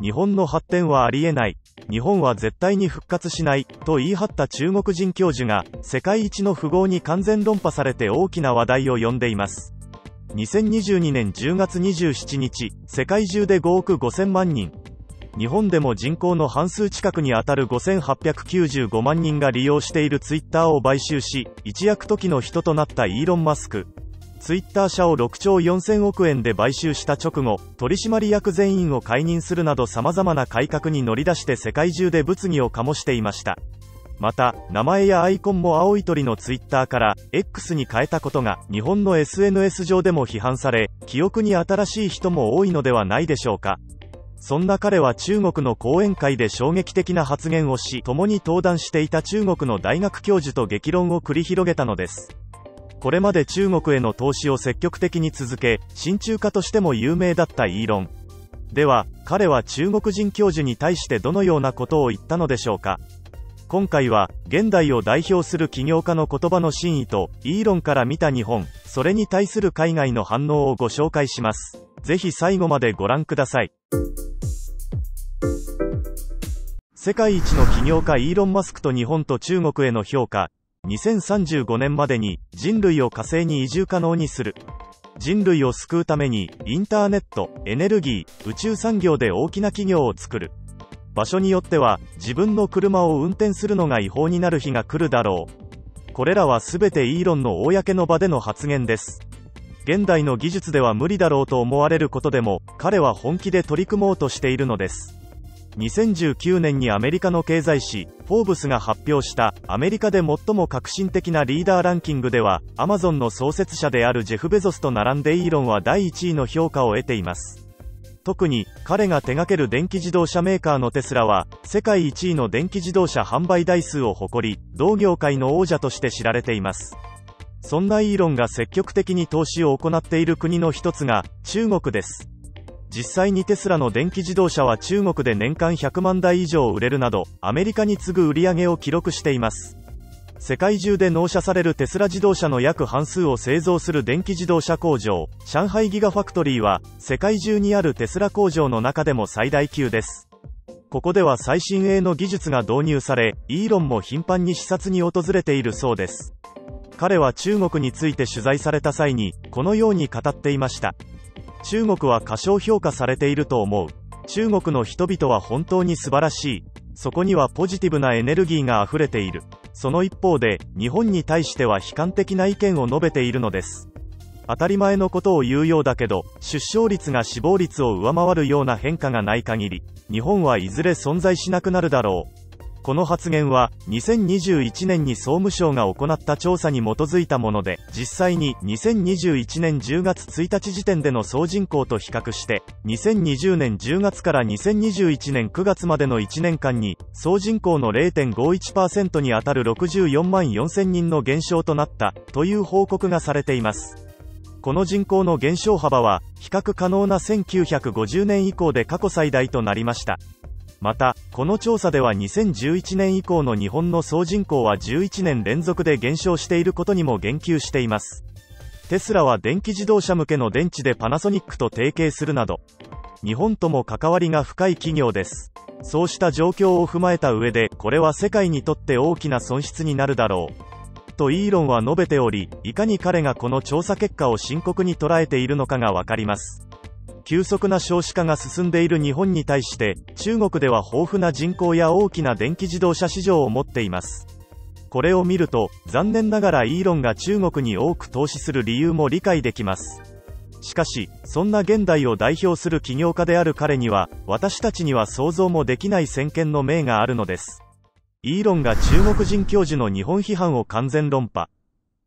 日本の発展はありえない。日本は絶対に復活しない、と言い張った中国人教授が、世界一の富豪に完全論破されて大きな話題を呼んでいます。2022年10月27日、世界中で5億5000万人。日本でも人口の半数近くにあたる5895万人が利用しているツイッターを買収し、一躍時の人となったイーロン・マスク。ツイッター社を6兆4000億円で買収した直後、取締役全員を解任するなど様々な改革に乗り出して世界中で物議を醸していました。また、名前やアイコンも青い鳥のツイッターから X に変えたことが日本の SNS 上でも批判され、記憶に新しい人も多いのではないでしょうか。そんな彼は中国の講演会で衝撃的な発言をし、共に登壇していた中国の大学教授と激論を繰り広げたのです。これまで中国への投資を積極的に続け、親中家としても有名だったイーロン。では、彼は中国人教授に対してどのようなことを言ったのでしょうか？今回は、現代を代表する起業家の言葉の真意と、イーロンから見た日本、それに対する海外の反応をご紹介します。ぜひ最後までご覧ください。世界一の起業家イーロン・マスクと日本と中国への評価、2035年までに人類を火星に移住可能にする。人類を救うためにインターネット、エネルギー、宇宙産業で大きな企業を作る。場所によっては自分の車を運転するのが違法になる日が来るだろう。これらは全てイーロンの公の場での発言です。現代の技術では無理だろうと思われることでも彼は本気で取り組もうとしているのです。2019年にアメリカの経済誌、フォーブスが発表したアメリカで最も革新的なリーダーランキングでは、アマゾンの創設者であるジェフ・ベゾスと並んでイーロンは第1位の評価を得ています。特に、彼が手掛ける電気自動車メーカーのテスラは、世界1位の電気自動車販売台数を誇り、同業界の王者として知られています。そんなイーロンが積極的に投資を行っている国の一つが、中国です。実際にテスラの電気自動車は中国で年間100万台以上売れるなど、アメリカに次ぐ売り上げを記録しています。世界中で納車されるテスラ自動車の約半数を製造する電気自動車工場、上海ギガファクトリーは、世界中にあるテスラ工場の中でも最大級です。ここでは最新鋭の技術が導入され、イーロンも頻繁に視察に訪れているそうです。彼は中国について取材された際に、このように語っていました。中国は過小評価されていると思う。中国の人々は本当に素晴らしい。そこにはポジティブなエネルギーが溢れている。その一方で、日本に対しては悲観的な意見を述べているのです。当たり前のことを言うようだけど、出生率が死亡率を上回るような変化がない限り、日本はいずれ存在しなくなるだろう。この発言は2021年に総務省が行った調査に基づいたもので実際に2021年10月1日時点での総人口と比較して2020年10月から2021年9月までの1年間に総人口の0.51%にあたる64万4000人の減少となったという報告がされています。この人口の減少幅は比較可能な1950年以降で過去最大となりました。また、この調査では2011年以降の日本の総人口は11年連続で減少していることにも言及しています。テスラは電気自動車向けの電池でパナソニックと提携するなど、日本とも関わりが深い企業です。そうした状況を踏まえた上で、これは世界にとって大きな損失になるだろう。とイーロンは述べており、いかに彼がこの調査結果を深刻に捉えているのかがわかります。急速な少子化が進んでいる日本に対して中国では豊富な人口や大きな電気自動車市場を持っています。これを見ると残念ながらイーロンが中国に多く投資する理由も理解できます。しかしそんな現代を代表する起業家である彼には私たちには想像もできない先見の明があるのです。イーロンが中国人教授の日本批判を完全論破。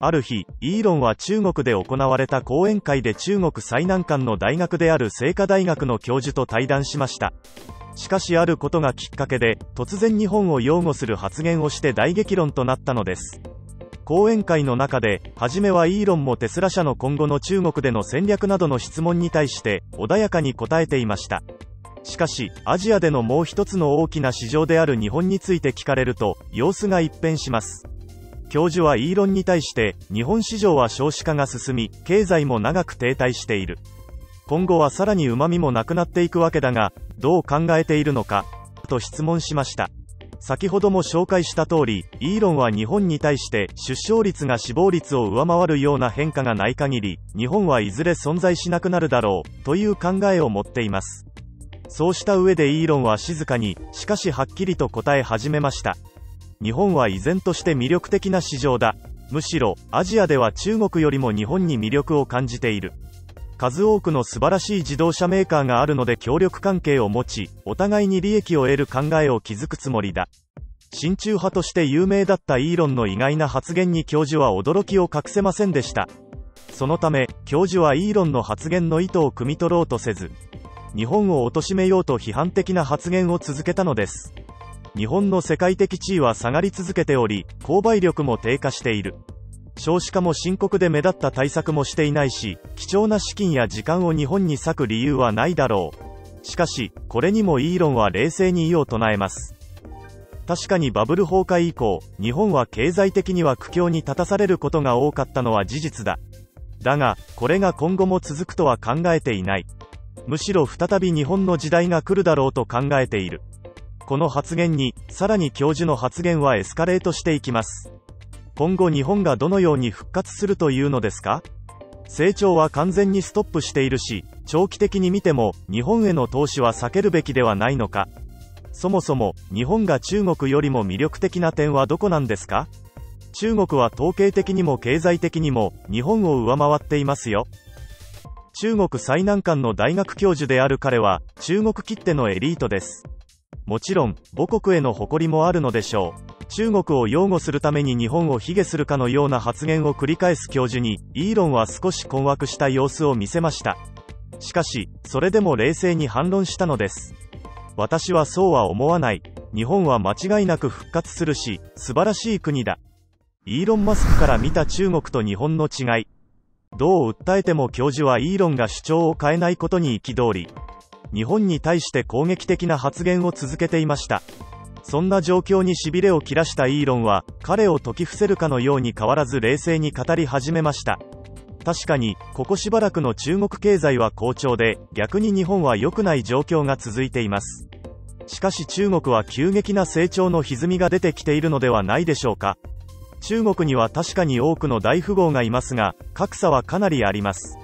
ある日、イーロンは中国で行われた講演会で中国最難関の大学である清華大学の教授と対談しました。しかしあることがきっかけで、突然日本を擁護する発言をして大激論となったのです。講演会の中で、初めはイーロンもテスラ社の今後の中国での戦略などの質問に対して、穏やかに答えていました。しかし、アジアでのもう一つの大きな市場である日本について聞かれると、様子が一変します。教授はイーロンに対して、日本市場は少子化が進み、経済も長く停滞している。今後はさらに旨味もなくなっていくわけだが、どう考えているのか、と質問しました。先ほども紹介した通り、イーロンは日本に対して出生率が死亡率を上回るような変化がない限り、日本はいずれ存在しなくなるだろう、という考えを持っています。そうした上でイーロンは静かに、しかしはっきりと答え始めました。日本は依然として魅力的な市場だ。むしろ、アジアでは中国よりも日本に魅力を感じている。数多くの素晴らしい自動車メーカーがあるので協力関係を持ち、お互いに利益を得る考えを築くつもりだ。親中派として有名だったイーロンの意外な発言に教授は驚きを隠せませんでした。そのため、教授はイーロンの発言の意図を汲み取ろうとせず、日本を貶めようと批判的な発言を続けたのです。日本の世界的地位は下がり続けており、購買力も低下している。少子化も深刻で目立った対策もしていないし、貴重な資金や時間を日本に割く理由はないだろう。しかし、これにもイーロンは冷静に異を唱えます。確かにバブル崩壊以降、日本は経済的には苦境に立たされることが多かったのは事実だ。だが、これが今後も続くとは考えていない。むしろ再び日本の時代が来るだろうと考えている。この発言に、さらに教授の発言はエスカレートしていきます。今後日本がどのように復活するというのですか？成長は完全にストップしているし、長期的に見ても、日本への投資は避けるべきではないのか。そもそも、日本が中国よりも魅力的な点はどこなんですか？中国は統計的にも経済的にも、日本を上回っていますよ。中国最難関の大学教授である彼は、中国きってのエリートです。もちろん、母国への誇りもあるのでしょう。中国を擁護するために日本を卑下するかのような発言を繰り返す教授に、イーロンは少し困惑した様子を見せました。しかし、それでも冷静に反論したのです。私はそうは思わない。日本は間違いなく復活するし、素晴らしい国だ。イーロン・マスクから見た中国と日本の違い。どう訴えても教授はイーロンが主張を変えないことに憤り、日本に対して攻撃的な発言を続けていました。そんな状況に痺れを切らしたイーロンは、彼を説き伏せるかのように変わらず冷静に語り始めました。確かに、ここしばらくの中国経済は好調で、逆に日本は良くない状況が続いています。しかし中国は急激な成長の歪みが出てきているのではないでしょうか。中国には確かに多くの大富豪がいますが、格差はかなりあります。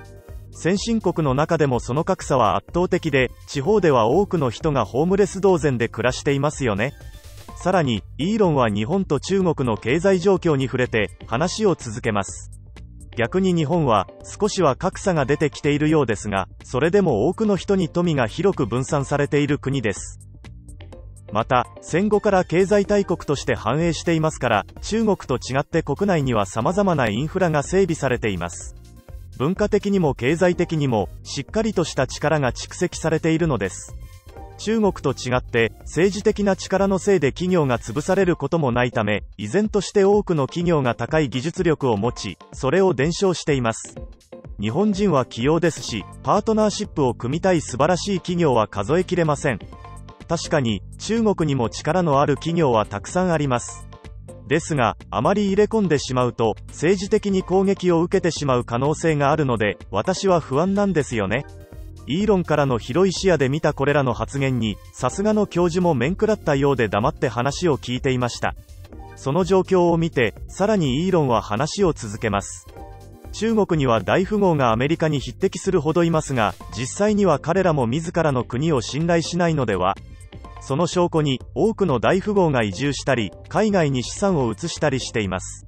先進国の中でもその格差は圧倒的で、地方では多くの人がホームレス同然で暮らしていますよね。さらに、イーロンは日本と中国の経済状況に触れて、話を続けます。逆に日本は、少しは格差が出てきているようですが、それでも多くの人に富が広く分散されている国です。また、戦後から経済大国として繁栄していますから、中国と違って国内には様々なインフラが整備されています。文化的にも経済的にも、しっかりとした力が蓄積されているのです。中国と違って政治的な力のせいで企業が潰されることもないため依然として多くの企業が高い技術力を持ちそれを伝承しています。日本人は器用ですしパートナーシップを組みたい素晴らしい企業は数えきれません。確かに中国にも力のある企業はたくさんあります。ですが、あまり入れ込んでしまうと、政治的に攻撃を受けてしまう可能性があるので、私は不安なんですよね。イーロンからの広い視野で見たこれらの発言に、さすがの教授も面食らったようで黙って話を聞いていました。その状況を見て、さらにイーロンは話を続けます。中国には大富豪がアメリカに匹敵するほどいますが、実際には彼らも自らの国を信頼しないのではその証拠に、多くの大富豪が移住したり、海外に資産を移したりしています。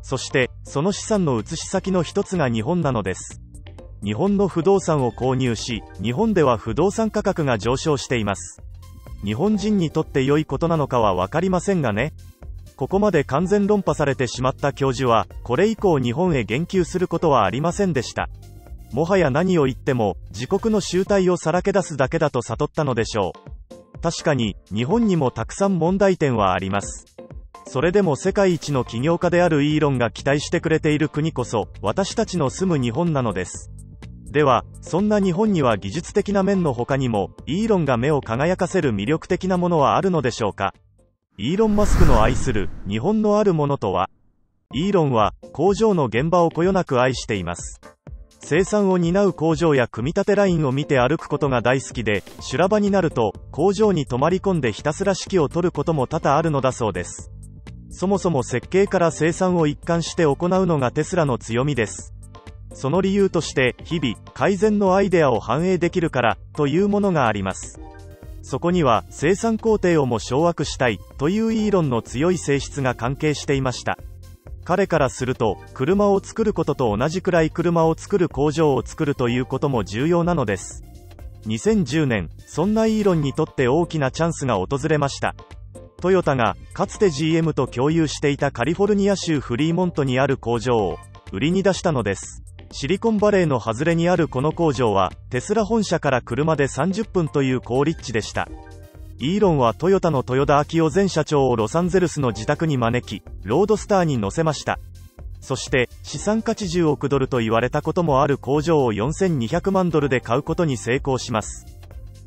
そして、その資産の移し先の一つが日本なのです。日本の不動産を購入し、日本では不動産価格が上昇しています。日本人にとって良いことなのかは分かりませんがね。ここまで完全論破されてしまった教授は、これ以降日本へ言及することはありませんでした。もはや何を言っても、自国の集体をさらけ出すだけだと悟ったのでしょう。確かに、日本にもたくさん問題点はあります。それでも世界一の起業家であるイーロンが期待してくれている国こそ、私たちの住む日本なのです。では、そんな日本には技術的な面の他にも、イーロンが目を輝かせる魅力的なものはあるのでしょうか？イーロン・マスクの愛する日本のあるものとは？イーロンは工場の現場をこよなく愛しています。生産を担う工場や組み立てラインを見て歩くことが大好きで、修羅場になると、工場に泊まり込んでひたすら指揮を取ることも多々あるのだそうです。そもそも設計から生産を一貫して行うのがテスラの強みです。その理由として、日々、改善のアイデアを反映できるから、というものがあります。そこには、生産工程をも掌握したい、というイーロンの強い性質が関係していました。彼からすると、車を作ることと同じくらい車を作る工場を作るということも重要なのです。2010年、そんなイーロンにとって大きなチャンスが訪れました。トヨタが、かつて GM と共有していたカリフォルニア州フリーモントにある工場を、売りに出したのです。シリコンバレーの外れにあるこの工場は、テスラ本社から車で30分という高立地でした。イーロンはトヨタの豊田昭夫前社長をロサンゼルスの自宅に招き、ロードスターに乗せました。そして、資産価値10億ドルと言われたこともある工場を4200万ドルで買うことに成功します。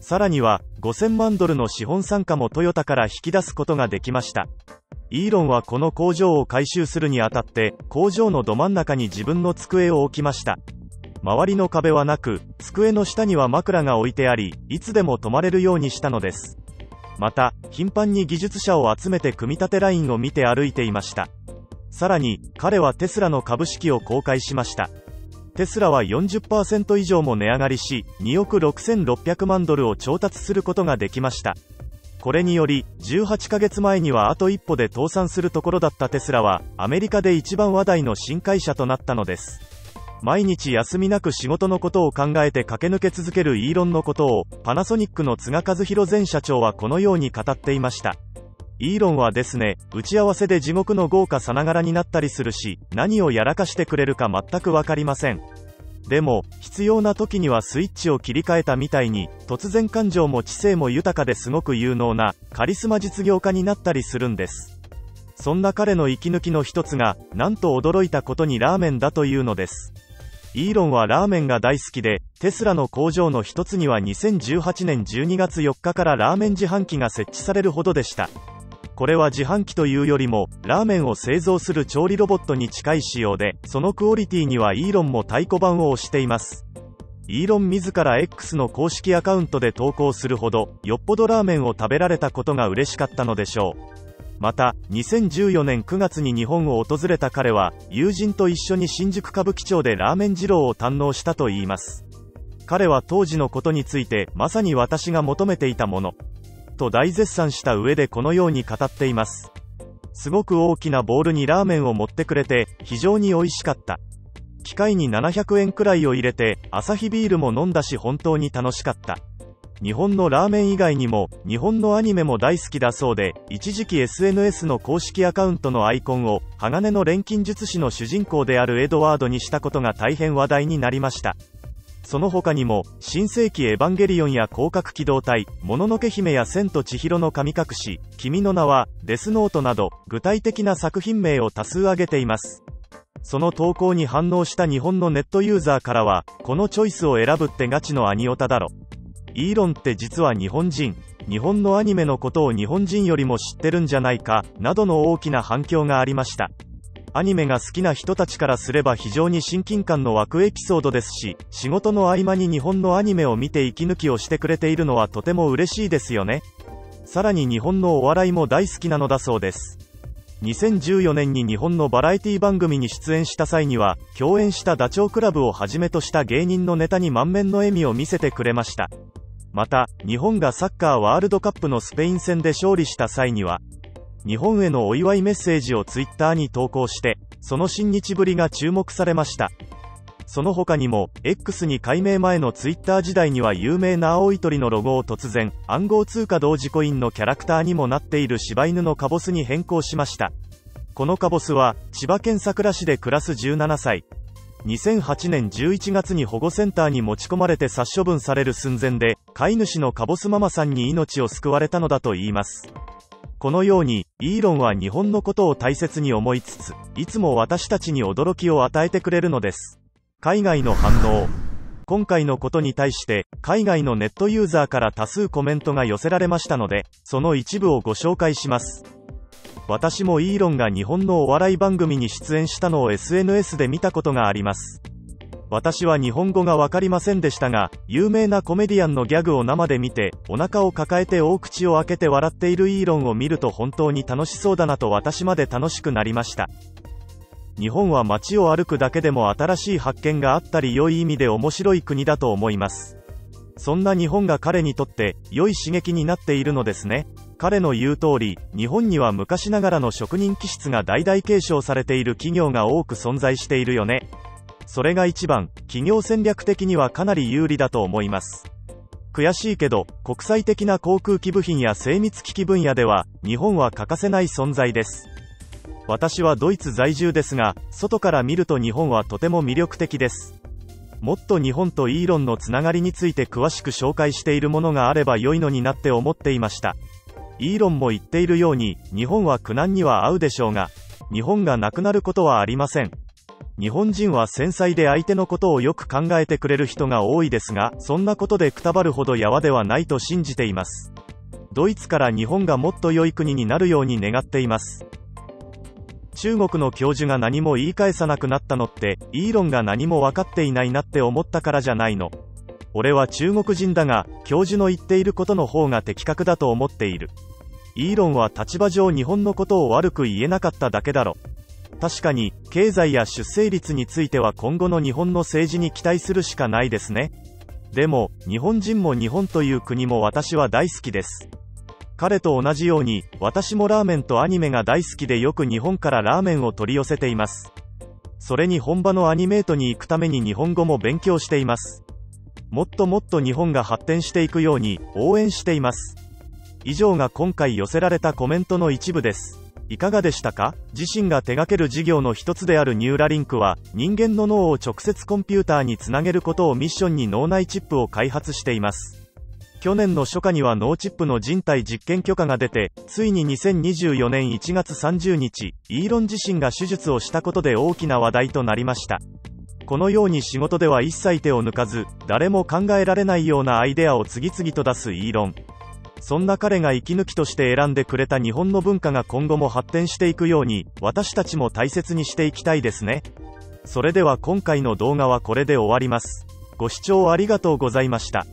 さらには、5000万ドルの資本参加もトヨタから引き出すことができました。イーロンはこの工場を改修するにあたって、工場のど真ん中に自分の机を置きました。周りの壁はなく、机の下には枕が置いてあり、いつでも泊まれるようにしたのです。また、頻繁に技術者を集めて組み立てラインを見て歩いていました。さらに、彼はテスラの株式を公開しました。テスラは40%以上も値上がりし、2億6600万ドルを調達することができました。これにより、18ヶ月前にはあと一歩で倒産するところだったテスラは、アメリカで一番話題の新会社となったのです。毎日休みなく仕事のことを考えて駆け抜け続けるイーロンのことを、パナソニックの津賀和弘前社長はこのように語っていました。イーロンはですね、打ち合わせで地獄の豪華さながらになったりするし、何をやらかしてくれるか全くわかりません。でも、必要な時にはスイッチを切り替えたみたいに、突然感情も知性も豊かですごく有能な、カリスマ実業家になったりするんです。そんな彼の息抜きの一つが、なんと驚いたことにラーメンだというのです。イーロンはラーメンが大好きで、テスラの工場の一つには2018年12月4日からラーメン自販機が設置されるほどでした。これは自販機というよりも、ラーメンを製造する調理ロボットに近い仕様で、そのクオリティにはイーロンも太鼓判を押しています。イーロン自ら X の公式アカウントで投稿するほど、よっぽどラーメンを食べられたことが嬉しかったのでしょう。また、2014年9月に日本を訪れた彼は、友人と一緒に新宿歌舞伎町でラーメン二郎を堪能したといいます。彼は当時のことについて、まさに私が求めていたもの、と大絶賛した上でこのように語っています。すごく大きなボールにラーメンを持ってくれて、非常に美味しかった。機械に700円くらいを入れて、アサヒビールも飲んだし本当に楽しかった。日本のラーメン以外にも、日本のアニメも大好きだそうで、一時期 SNS の公式アカウントのアイコンを、鋼の錬金術師の主人公であるエドワードにしたことが大変話題になりました。その他にも、新世紀エヴァンゲリオンや広角機動隊、もののけ姫や千と千尋の神隠し、君の名は、デスノートなど、具体的な作品名を多数挙げています。その投稿に反応した日本のネットユーザーからは、このチョイスを選ぶってガチのアニオタだろ。イーロンって実は日本人。日本のアニメのことを日本人よりも知ってるんじゃないかなどの大きな反響がありました。アニメが好きな人たちからすれば非常に親近感の湧くエピソードですし仕事の合間に日本のアニメを見て息抜きをしてくれているのはとても嬉しいですよね。さらに日本のお笑いも大好きなのだそうです。2014年に日本のバラエティ番組に出演した際には共演したダチョウ倶楽部をはじめとした芸人のネタに満面の笑みを見せてくれましたまた、日本がサッカーワールドカップのスペイン戦で勝利した際には、日本へのお祝いメッセージをツイッターに投稿して、その親日ぶりが注目されました。その他にも、X に改名前のツイッター時代には有名な青い鳥のロゴを突然、暗号通貨同時コインのキャラクターにもなっている柴犬のカボスに変更しました。このカボスは、千葉県佐倉市で暮らす17歳、2008年11月に保護センターに持ち込まれて殺処分される寸前で、飼い主のカボスママさんに命を救われたのだといいます。このように、イーロンは日本のことを大切に思いつつ、いつも私たちに驚きを与えてくれるのです。海外の反応。今回のことに対して、海外のネットユーザーから多数コメントが寄せられましたので、その一部をご紹介します。私もイーロンが日本のお笑い番組に出演したのを SNS で見たことがあります。私は日本語がわかりませんでしたが、有名なコメディアンのギャグを生で見て、お腹を抱えて大口を開けて笑っているイーロンを見ると本当に楽しそうだなと私まで楽しくなりました。日本は街を歩くだけでも新しい発見があったり良い意味で面白い国だと思います。そんな日本が彼にとって良い刺激になっているのですね。彼の言う通り、日本には昔ながらの職人気質が大々継承されている企業が多く存在しているよね。それが一番、企業戦略的にはかなり有利だと思います。悔しいけど、国際的な航空機部品や精密機器分野では、日本は欠かせない存在です。私はドイツ在住ですが、外から見ると日本はとても魅力的です。もっと日本とイーロンのつながりについて詳しく紹介しているものがあれば良いのになって思っていました。イーロンも言っているように、日本は苦難には合うでしょうが、日本がなくなることはありません。日本人は繊細で相手のことをよく考えてくれる人が多いですが、そんなことでくたばるほどやわではないと信じています。ドイツから日本がもっと良い国になるように願っています。中国の教授が何も言い返さなくなったのって、イーロンが何も分かっていないなって思ったからじゃないの。俺は中国人だが、教授の言っていることの方が的確だと思っている。イーロンは立場上日本のことを悪く言えなかっただけだろ。確かに、経済や出生率については今後の日本の政治に期待するしかないですね。でも、日本人も日本という国も私は大好きです。彼と同じように、私もラーメンとアニメが大好きでよく日本からラーメンを取り寄せています。それに本場のアニメートに行くために日本語も勉強しています。もっともっと日本が発展していくように応援しています。以上が今回寄せられたコメントの一部です。いかがでしたか？自身が手掛ける事業の一つであるニューラリンクは、人間の脳を直接コンピューターにつなげることをミッションに脳内チップを開発しています。去年の初夏には脳チップの人体実験許可が出て、ついに2024年1月30日、イーロン自身が手術をしたことで大きな話題となりました。このように仕事では一切手を抜かず、誰も考えられないようなアイデアを次々と出すイーロン。そんな彼が息抜きとして選んでくれた日本の文化が今後も発展していくように、私たちも大切にしていきたいですね。それでは今回の動画はこれで終わります。ご視聴ありがとうございました。